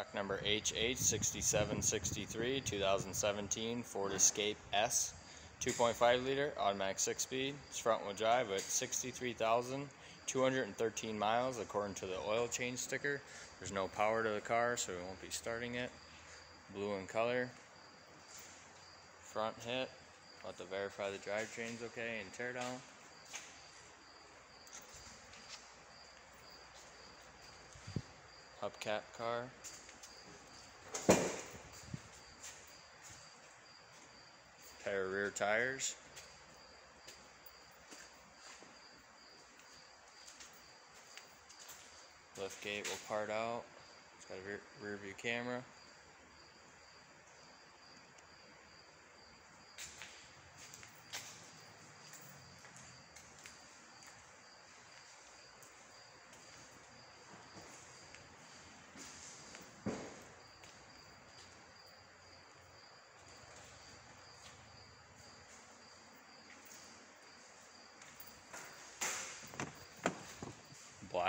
Stock number HH6763, 2017 Ford Escape S, 2.5 liter, automatic 6 speed. Front wheel drive at 63,213 miles according to the oil change sticker. There's no power to the car, so we won't be starting it. Blue in color. Front hit. Let to verify the drivetrain's okay and tear down. hubcap car. Pair of rear tires. Lift gate will part out. It's got a rear, rear view camera.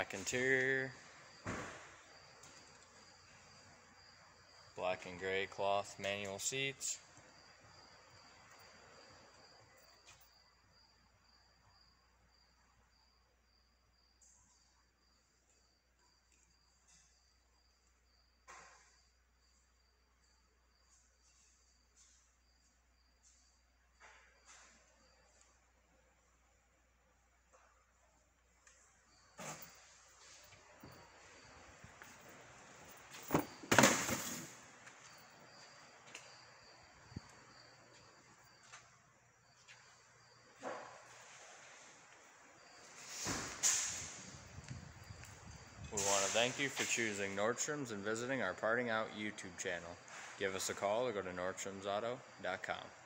Black interior. Black and gray cloth manual seats. Thank you for choosing Nordstrom's and visiting our Parting Out YouTube channel. Give us a call or go to nordstromsauto.com.